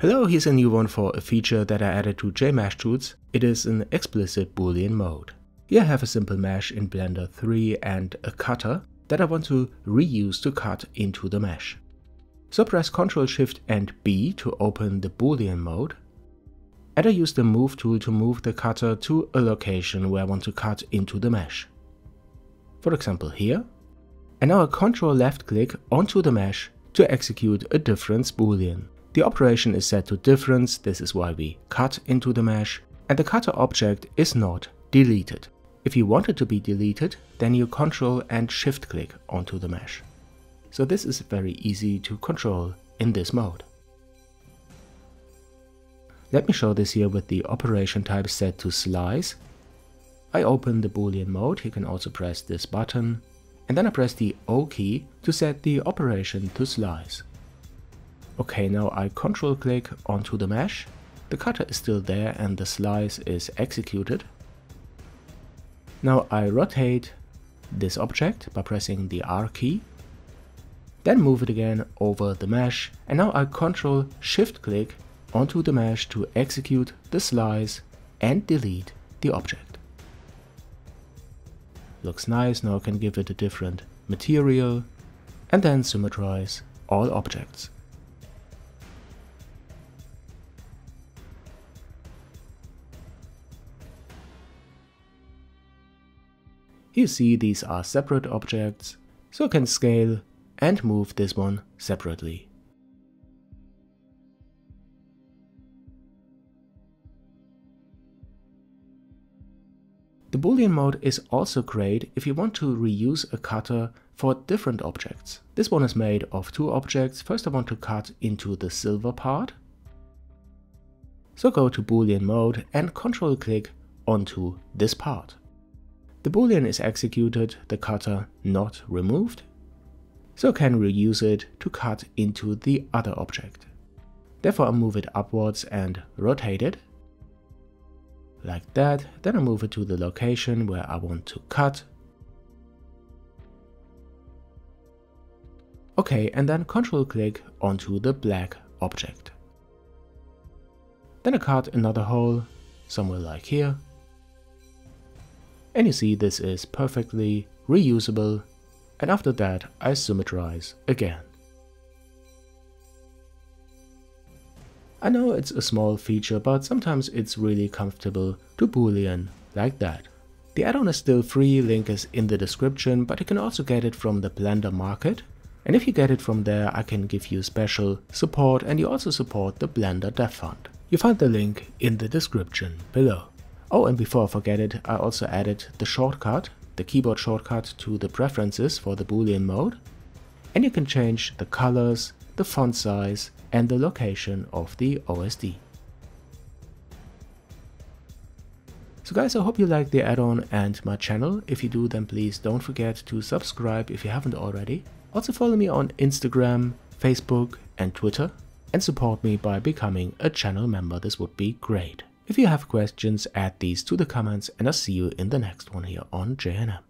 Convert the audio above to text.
Hello, here's a new one for a feature that I added to Jmesh tools. It is an explicit boolean mode. Here I have a simple mesh in Blender 3 and a cutter that I want to reuse to cut into the mesh. So press Ctrl Shift and B to open the boolean mode. And I use the move tool to move the cutter to a location where I want to cut into the mesh. For example here. And now I Ctrl left click onto the mesh to execute a difference boolean. The operation is set to difference, this is why we cut into the mesh, and the cutter object is not deleted. If you want it to be deleted, then you control and shift click onto the mesh. So this is very easy to control in this mode. Let me show this here with the operation type set to slice. I open the boolean mode, you can also press this button, and then I press the O key to set the operation to slice. Okay, now I control click onto the mesh. The cutter is still there and the slice is executed. Now I rotate this object by pressing the R key. Then move it again over the mesh and now I control shift click onto the mesh to execute the slice and delete the object. Looks nice, now I can give it a different material and then symmetrize all objects. You see these are separate objects, so I can scale and move this one separately. The boolean mode is also great if you want to reuse a cutter for different objects. This one is made of two objects. First I want to cut into the silver part. So go to boolean mode and control click onto this part. The boolean is executed, the cutter not removed, so can reuse it to cut into the other object. Therefore I move it upwards and rotate it, like that, then I move it to the location where I want to cut. Okay, and then control click onto the black object. Then I cut another hole, somewhere like here, and you see this is perfectly reusable and after that I symmetrize again. I know it's a small feature but sometimes it's really comfortable to boolean like that. The add-on is still free, link is in the description, but you can also get it from the Blender Market. And if you get it from there, I can give you special support and you also support the Blender Dev Fund. You find the link in the description below. Oh, and before I forget it, I also added the shortcut, the keyboard shortcut to the preferences for the boolean mode. And you can change the colors, the font size and the location of the OSD. So guys, I hope you like the add-on and my channel. If you do, then please don't forget to subscribe if you haven't already. Also follow me on Instagram, Facebook and Twitter and support me by becoming a channel member. This would be great. If you have questions, add these to the comments and I'll see you in the next one here on Jayanam.